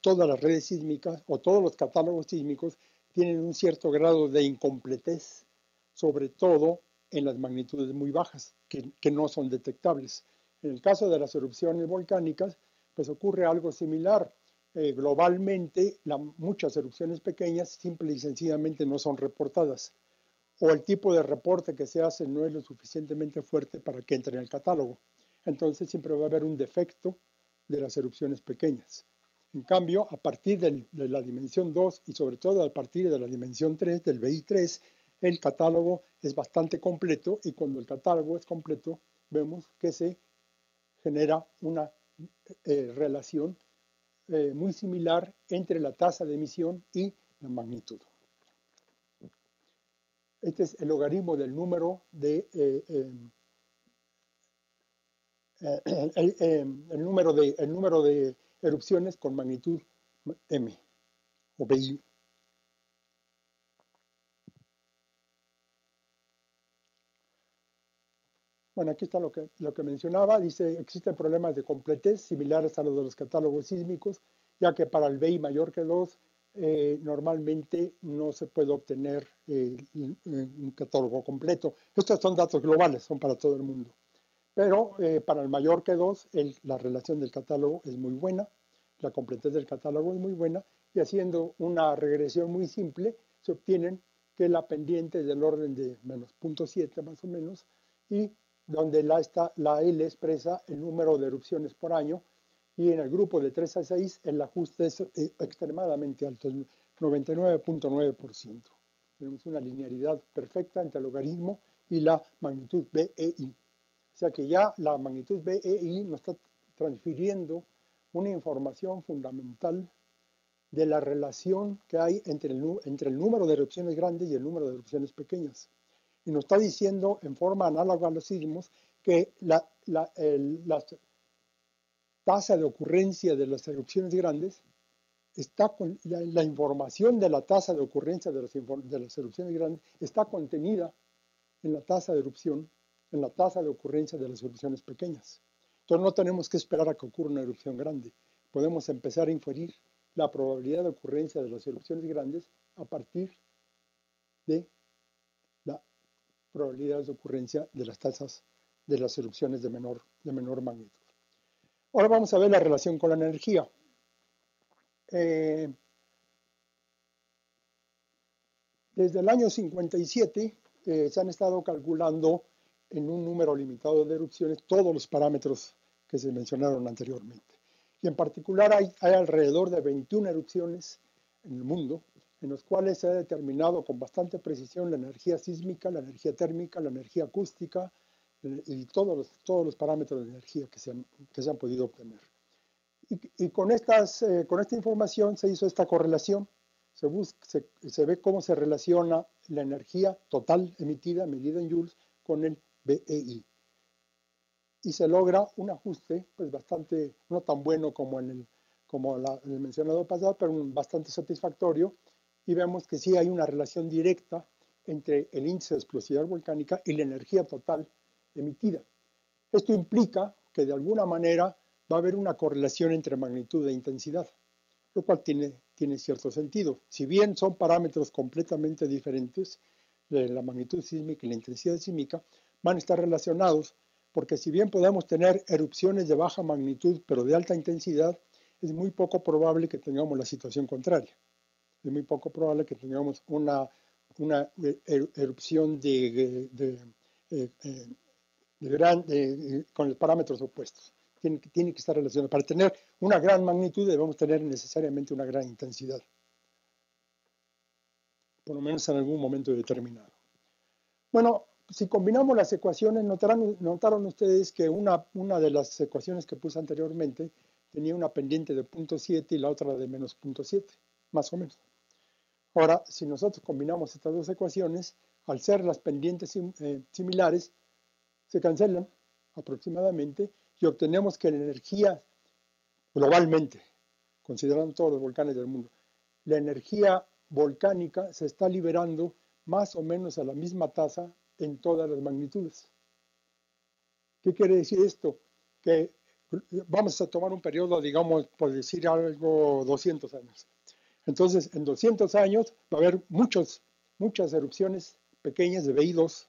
todas las redes sísmicas o todos los catálogos sísmicos tienen un cierto grado de incompletez, sobre todo en las magnitudes muy bajas, que, que no son detectables. En el caso de las erupciones volcánicas, pues ocurre algo similar. Eh, globalmente, muchas erupciones pequeñas simple y sencillamente no son reportadas. O el tipo de reporte que se hace no es lo suficientemente fuerte para que entre en el catálogo. Entonces siempre va a haber un defecto de las erupciones pequeñas. En cambio, a partir de la dimensión 2 y sobre todo a partir de la dimensión 3, del BI3, el catálogo es bastante completo y cuando el catálogo es completo, vemos que se genera una eh, relación eh, muy similar entre la tasa de emisión y la magnitud. Este es el logaritmo del número de eh, em, el, número de el número de erupciones con magnitud m o BI Bueno, aquí está lo que, lo que mencionaba. Dice, existen problemas de completez similares a los de los catálogos sísmicos, ya que para el BI mayor que 2 eh, normalmente no se puede obtener eh, un catálogo completo. Estos son datos globales, son para todo el mundo. Pero eh, para el mayor que 2, la relación del catálogo es muy buena, la completez del catálogo es muy buena, y haciendo una regresión muy simple, se obtienen que la pendiente es del orden de menos 0.7 más o menos, y donde la, está, la L expresa el número de erupciones por año, y en el grupo de 3 a 6 el ajuste es eh, extremadamente alto, 99.9%. Tenemos una linearidad perfecta entre el logaritmo y la magnitud BEI. O sea que ya la magnitud BEI nos está transfiriendo una información fundamental de la relación que hay entre el número de erupciones grandes y el número de erupciones pequeñas. Y nos está diciendo en forma análoga a los sismos que la, tasa de ocurrencia de las erupciones grandes está con la, información de la tasa de ocurrencia de, las erupciones grandes está contenida en la tasa de erupción, en la tasa de ocurrencia de las erupciones pequeñas. Entonces no tenemos que esperar a que ocurra una erupción grande. Podemos empezar a inferir la probabilidad de ocurrencia de las erupciones grandes a partir de probabilidad de ocurrencia de las tasas de las erupciones de menor, de menor magnitud. Ahora vamos a ver la relación con la energía. Eh, desde el año 57 eh, se han estado calculando en un número limitado de erupciones todos los parámetros que se mencionaron anteriormente. Y en particular hay alrededor de 21 erupciones en el mundo en los cuales se ha determinado con bastante precisión la energía sísmica, la energía térmica, la energía acústica eh, y todos los, todos los parámetros de energía que se han, que se han podido obtener. Y, con, estas, eh, con esta información se hizo esta correlación, se, se, ve cómo se relaciona la energía total emitida, medida en joules, con el BEI. Y se logra un ajuste pues bastante, no tan bueno como en el, como la, el mencionado pasado, pero bastante satisfactorio. Y vemos que sí hay una relación directa entre el índice de explosividad volcánica y la energía total emitida. Esto implica que de alguna manera va a haber una correlación entre magnitud e intensidad, lo cual tiene, tiene cierto sentido. Si bien son parámetros completamente diferentes, la magnitud sísmica y la intensidad sísmica van a estar relacionados, porque si bien podemos tener erupciones de baja magnitud pero de alta intensidad, es muy poco probable que tengamos la situación contraria. Es muy poco probable que tengamos una, una er, erupción de, de, eh, eh, gran, con los parámetros opuestos tiene, que estar relacionado. Para tener una gran magnitud debemos tener necesariamente una gran intensidad, por lo menos en algún momento determinado. Bueno, si combinamos las ecuaciones, notaron ustedes que una, una de las ecuaciones que puse anteriormente tenía una pendiente de 0.7 y la otra de menos 0.7, más o menos. Ahora, si nosotros combinamos estas dos ecuaciones, al ser las pendientes eh, similares, se cancelan aproximadamente y obtenemos que la energía globalmente, considerando todos los volcanes del mundo, la energía volcánica se está liberando más o menos a la misma tasa en todas las magnitudes. ¿Qué quiere decir esto? Que vamos a tomar un periodo, digamos, por decir algo, 200 años. Entonces, en 200 años va a haber muchos, muchas erupciones pequeñas de BI2,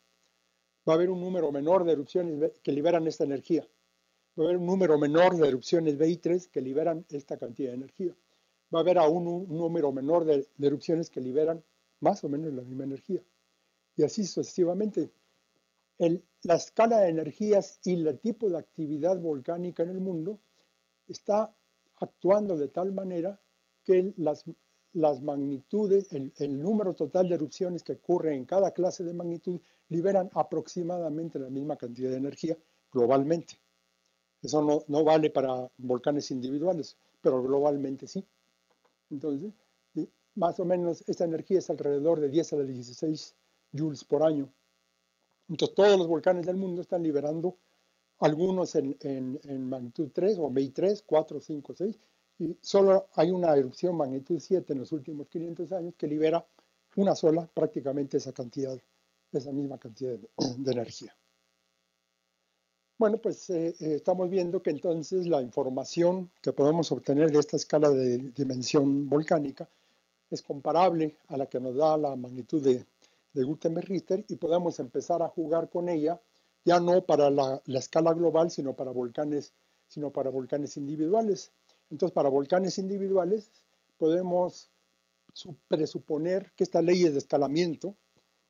va a haber un número menor de erupciones que liberan esta energía va a haber un número menor de erupciones BI3 que liberan esta cantidad de energía. Va a haber aún un, número menor de, erupciones que liberan más o menos la misma energía. Y así sucesivamente. la escala de energías y el tipo de actividad volcánica en el mundo está actuando de tal manera que las, las magnitudes, el, número total de erupciones que ocurre en cada clase de magnitud liberan aproximadamente la misma cantidad de energía globalmente. Eso no, vale para volcanes individuales, pero globalmente sí. Entonces, más o menos esta energía es alrededor de 10 a la 16 joules por año. Entonces, todos los volcanes del mundo están liberando algunos en, magnitud 3 o BI 3, 4, 5, 6, y solo hay una erupción magnitud 7 en los últimos 500 años que libera una sola prácticamente esa cantidad, esa misma cantidad de energía. Bueno, pues eh, eh, estamos viendo que entonces la información que podemos obtener de esta escala de dimensión volcánica es comparable a la que nos da la magnitud de, de Gutenberg-Richter y podemos empezar a jugar con ella, ya no para la, escala global, sino para volcanes, sino para volcanes individuales. Entonces, para volcanes individuales podemos presuponer que estas leyes de escalamiento,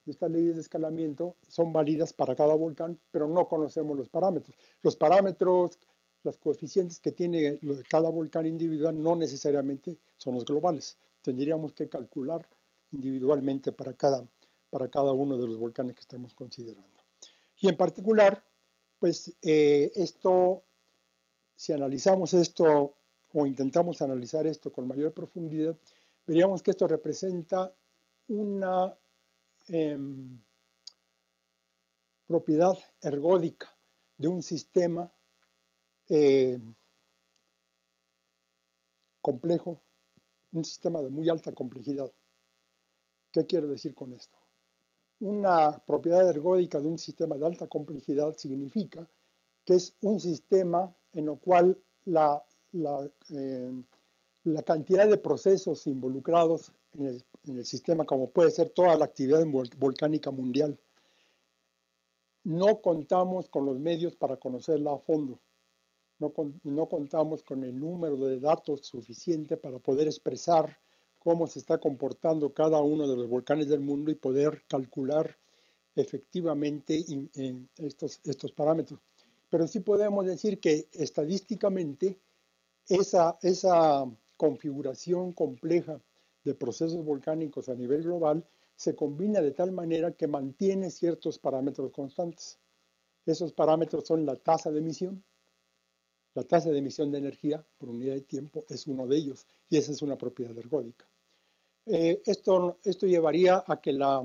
estas leyes de escalamiento son válidas para cada volcán, pero no conocemos los parámetros. Los parámetros, los coeficientes que tiene cada volcán individual no necesariamente son los globales. Tendríamos que calcular individualmente para cada, para cada uno de los volcanes que estamos considerando. Y en particular, pues eh, esto, si analizamos esto o intentamos analizar esto con mayor profundidad, veríamos que esto representa una em, propiedad ergódica de un sistema eh, complejo, un sistema de muy alta complejidad. ¿Qué quiero decir con esto? Una propiedad ergódica de un sistema de alta complejidad significa que es un sistema en el cual la eh, la, cantidad de procesos involucrados en el, sistema, como puede ser toda la actividad volcánica mundial. No contamos con los medios para conocerla a fondo. No, contamos con el número de datos suficiente para poder expresar cómo se está comportando cada uno de los volcanes del mundo y poder calcular efectivamente estos parámetros. Pero sí podemos decir que estadísticamente esa, esa configuración compleja de procesos volcánicos a nivel global se combina de tal manera que mantiene ciertos parámetros constantes. Esos parámetros son la tasa de emisión. La tasa de emisión de energía por unidad de tiempo es uno de ellos y esa es una propiedad ergódica. Eh, esto, esto llevaría a que la,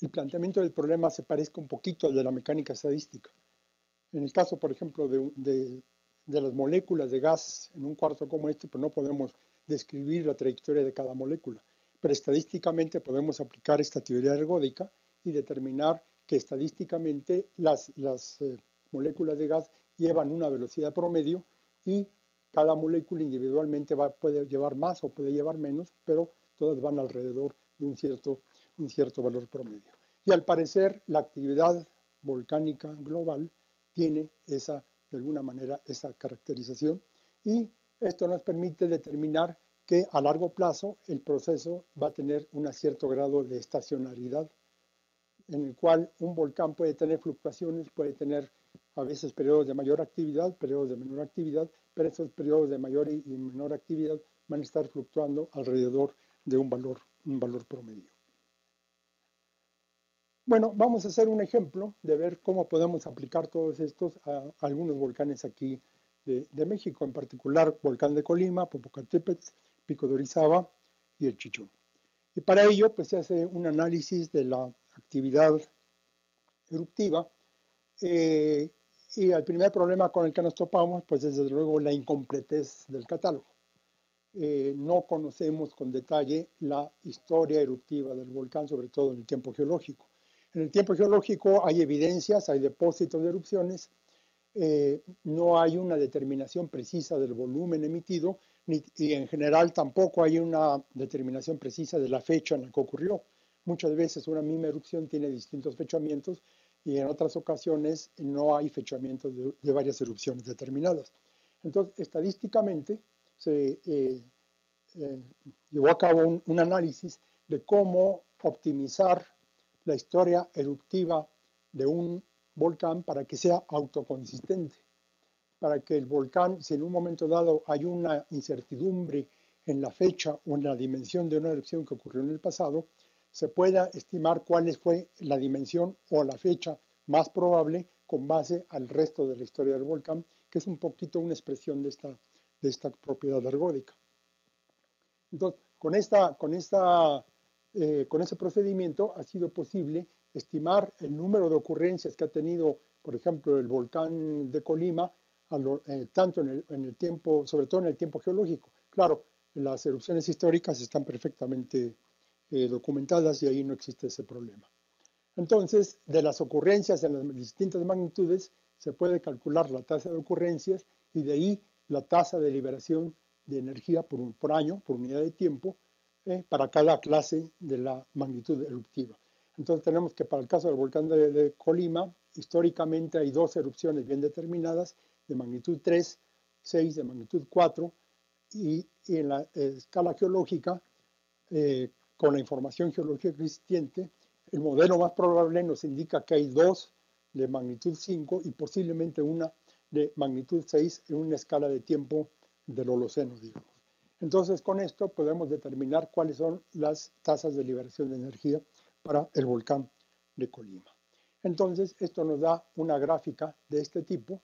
el planteamiento del problema se parezca un poquito al de la mecánica estadística. En el caso, por ejemplo, de, de las moléculas de gas en un cuarto como este, pues no podemos describir la trayectoria de cada molécula. Pero estadísticamente podemos aplicar esta teoría ergódica y determinar que estadísticamente las, las eh, moléculas de gas llevan una velocidad promedio y cada molécula individualmente va, puede llevar más o puede llevar menos, pero todas van alrededor de un cierto, un cierto valor promedio. Y al parecer la actividad volcánica global tiene esa de alguna manera esa caracterización y esto nos permite determinar que a largo plazo el proceso va a tener un cierto grado de estacionalidad en el cual un volcán puede tener fluctuaciones, puede tener a veces periodos de mayor actividad, periodos de menor actividad, pero esos periodos de mayor y menor actividad van a estar fluctuando alrededor de un valor, un valor promedio. Bueno, vamos a hacer un ejemplo de ver cómo podemos aplicar todos estos a, algunos volcanes aquí de, México, en particular volcán de Colima, Popocatépetl, Pico de Orizaba y el Chichón. Y para ello, pues se hace un análisis de la actividad eruptiva. Eh, y el primer problema con el que nos topamos, pues desde luego la incompletez del catálogo. Eh, no conocemos con detalle la historia eruptiva del volcán, sobre todo en el tiempo geológico. En el tiempo geológico hay evidencias, hay depósitos de erupciones, eh, no hay una determinación precisa del volumen emitido y en general tampoco hay una determinación precisa de la fecha en la que ocurrió. Muchas veces una misma erupción tiene distintos fechamientos y en otras ocasiones no hay fechamientos de, varias erupciones determinadas. Entonces, estadísticamente se eh, eh, llevó a cabo un análisis de cómo optimizar la historia eruptiva de un volcán para que sea autoconsistente, para que el volcán, si en un momento dado hay una incertidumbre en la fecha o en la dimensión de una erupción que ocurrió en el pasado, se pueda estimar cuál fue la dimensión o la fecha más probable con base al resto de la historia del volcán, que es un poquito una expresión de esta, de esta propiedad ergódica. Entonces, con esta, con esta eh, con ese procedimiento ha sido posible estimar el número de ocurrencias que ha tenido, por ejemplo, el volcán de Colima, eh, tanto en el, tiempo, sobre todo en el tiempo geológico. Claro, las erupciones históricas están perfectamente eh, documentadas y ahí no existe ese problema. Entonces, de las ocurrencias en las distintas magnitudes, se puede calcular la tasa de ocurrencias y de ahí la tasa de liberación de energía por, por año, por unidad de tiempo, ¿eh? para cada clase de la magnitud eruptiva. Entonces tenemos que para el caso del volcán de, Colima, históricamente hay dos erupciones bien determinadas de magnitud 3, 6, de magnitud 4, y, en la eh, escala geológica eh, con la información geológica existente, el modelo más probable nos indica que hay dos de magnitud 5 y posiblemente una de magnitud 6 en una escala de tiempo del Holoceno, digamos. Entonces, con esto podemos determinar cuáles son las tasas de liberación de energía para el volcán de Colima. Entonces, esto nos da una gráfica de este tipo,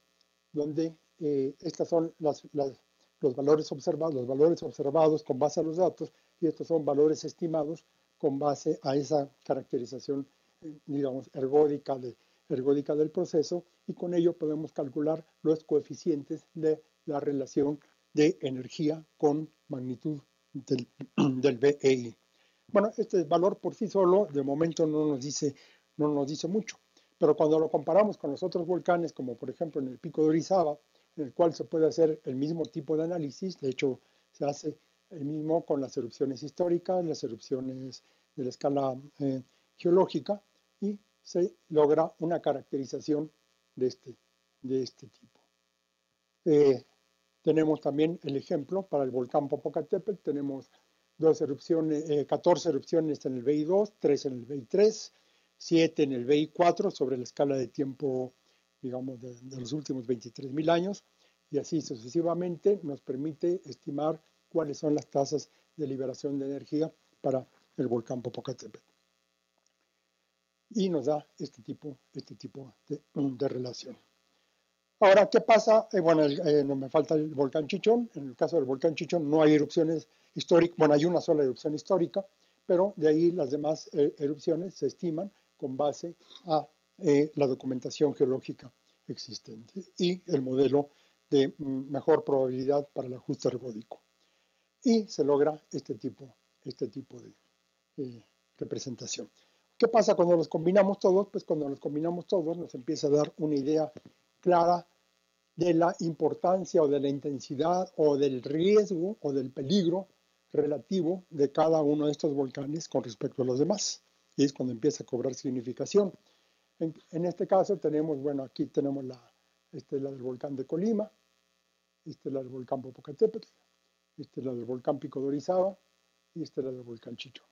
donde eh, son los valores observados, los valores observados con base a los datos, y estos son valores estimados con base a esa caracterización, digamos, ergódica, ergódica del proceso, y con ello podemos calcular los coeficientes de la relación de energía con magnitud del, del BEI. Bueno, este valor por sí solo de momento no nos dice, no nos dice mucho, pero cuando lo comparamos con los otros volcanes, como por ejemplo en el pico de Orizaba, en el cual se puede hacer el mismo tipo de análisis, de hecho se hace el mismo con las erupciones históricas, las erupciones de la escala eh, geológica, y se logra una caracterización de este, de este tipo. Eh, tenemos también el ejemplo para el volcán Popocatépetl, tenemos dos erupciones, 14 eh, erupciones en el BI2, 3 en el BI3, 7 en el BI4 sobre la escala de tiempo, digamos, de, los últimos 23.000 años, y así sucesivamente nos permite estimar cuáles son las tasas de liberación de energía para el volcán Popocatépetl. Y nos da este tipo, este tipo de relación. Ahora, ¿qué pasa? Eh, bueno, eh, no me falta el volcán Chichón. En el caso del volcán Chichón no hay erupciones históricas, bueno, hay una sola erupción histórica, pero de ahí las demás eh, erupciones se estiman con base a la documentación geológica existente y el modelo de mm, mejor probabilidad para el ajuste ergódico. Y se logra este tipo, este tipo de representación. ¿Qué pasa cuando los combinamos todos? Pues cuando los combinamos todos nos empieza a dar una idea clara de la importancia o de la intensidad o del riesgo o del peligro relativo de cada uno de estos volcanes con respecto a los demás. Y es cuando empieza a cobrar significación. En, este caso tenemos, bueno, aquí tenemos la, esta es la del volcán de Colima, esta es del volcán Popocatépetl, esta es del volcán Pico de Orizaba y esta es del volcán Chicho.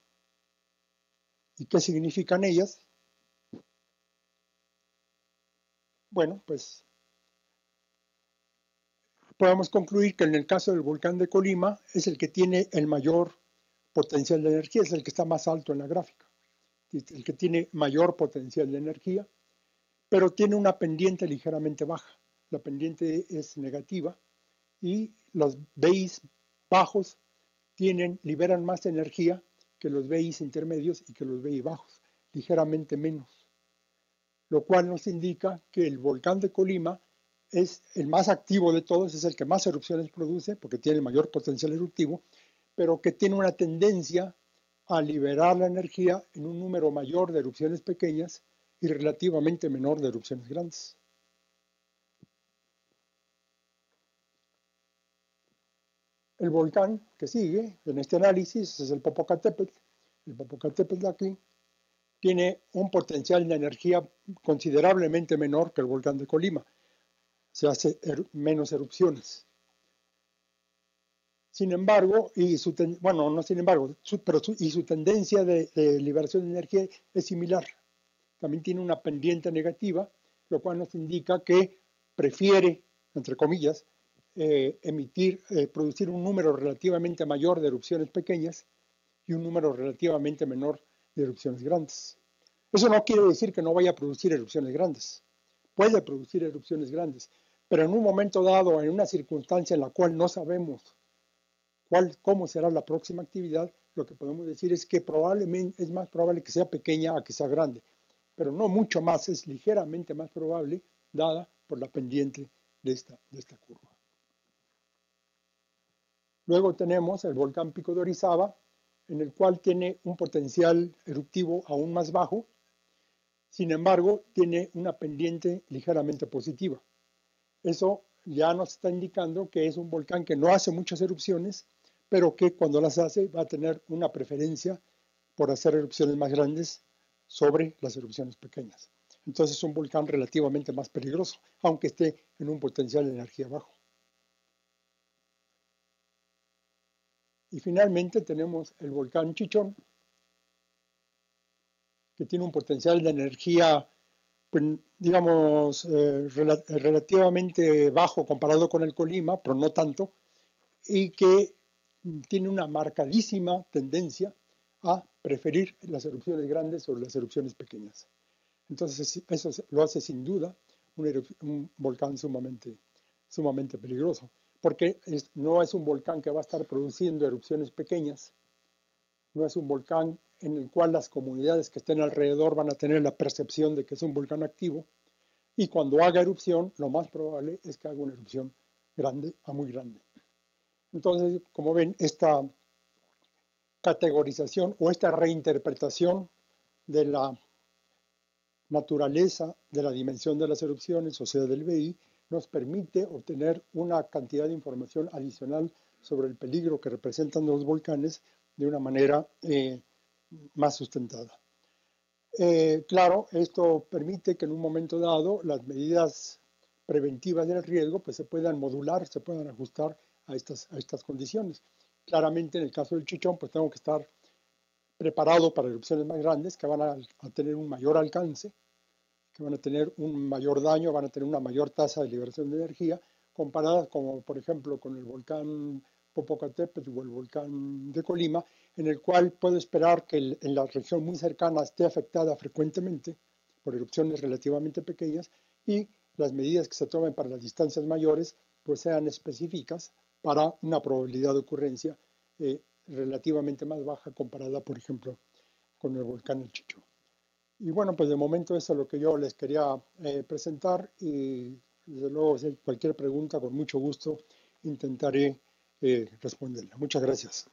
¿Y qué significan ellas? Bueno, pues podemos concluir que en el caso del volcán de Colima es el que tiene el mayor potencial de energía, es el que está más alto en la gráfica, el que tiene mayor potencial de energía, pero tiene una pendiente ligeramente baja. La pendiente es negativa y los BIs bajos tienen, liberan más energía que los BIs intermedios y que los BI bajos, ligeramente menos. Lo cual nos indica que el volcán de Colima es el más activo de todos, es el que más erupciones produce porque tiene el mayor potencial eruptivo, pero que tiene una tendencia a liberar la energía en un número mayor de erupciones pequeñas y relativamente menor de erupciones grandes. El volcán que sigue en este análisis es el Popocatépetl. El Popocatépetl de aquí tiene un potencial de energía considerablemente menor que el volcán de Colima se hace menos erupciones. Sin embargo, y su bueno, no sin embargo, pero y su tendencia de, liberación de energía es similar. También tiene una pendiente negativa, lo cual nos indica que prefiere, entre comillas, eh, emitir, eh, producir un número relativamente mayor de erupciones pequeñas y un número relativamente menor de erupciones grandes. Eso no quiere decir que no vaya a producir erupciones grandes. Puede producir erupciones grandes, pero en un momento dado, en una circunstancia en la cual no sabemos cuál, cómo será la próxima actividad, lo que podemos decir es que probablemente es más probable que sea pequeña a que sea grande, pero no mucho más, es ligeramente más probable dada por la pendiente de esta, de esta curva. Luego tenemos el volcán Pico de Orizaba, en el cual tiene un potencial eruptivo aún más bajo, sin embargo, tiene una pendiente ligeramente positiva. Eso ya nos está indicando que es un volcán que no hace muchas erupciones, pero que cuando las hace va a tener una preferencia por hacer erupciones más grandes sobre las erupciones pequeñas. Entonces es un volcán relativamente más peligroso, aunque esté en un potencial de energía bajo. Y finalmente tenemos el volcán Chichón, que tiene un potencial de energía, pues, digamos, eh, relativamente bajo comparado con el Colima, pero no tanto, y que tiene una marcadísima tendencia a preferir las erupciones grandes sobre las erupciones pequeñas. Entonces, eso lo hace sin duda un, volcán sumamente, sumamente peligroso, porque no es un volcán que va a estar produciendo erupciones pequeñas, no es un volcán en el cual las comunidades que estén alrededor van a tener la percepción de que es un volcán activo, y cuando haga erupción, lo más probable es que haga una erupción grande a muy grande. Entonces, como ven, esta categorización o esta reinterpretación de la naturaleza de la dimensión de las erupciones, o sea, del BI, nos permite obtener una cantidad de información adicional sobre el peligro que representan los volcanes de una manera eh, más sustentada. Eh, claro, esto permite que en un momento dado las medidas preventivas del riesgo pues, se puedan modular, se puedan ajustar a estas, a estas condiciones. Claramente en el caso del chichón pues tengo que estar preparado para erupciones más grandes que van a, a tener un mayor alcance, que van a tener un mayor daño, van a tener una mayor tasa de liberación de energía, comparadas como por ejemplo con el volcán Popocatépetl o el volcán de Colima, en el cual puedo esperar que en la región muy cercana esté afectada frecuentemente por erupciones relativamente pequeñas y las medidas que se tomen para las distancias mayores pues sean específicas para una probabilidad de ocurrencia eh, relativamente más baja comparada, por ejemplo, con el volcán El Chicho. Y bueno, pues de momento eso es lo que yo les quería eh, presentar y desde luego si cualquier pregunta, con mucho gusto intentaré eh, responderla. Muchas gracias.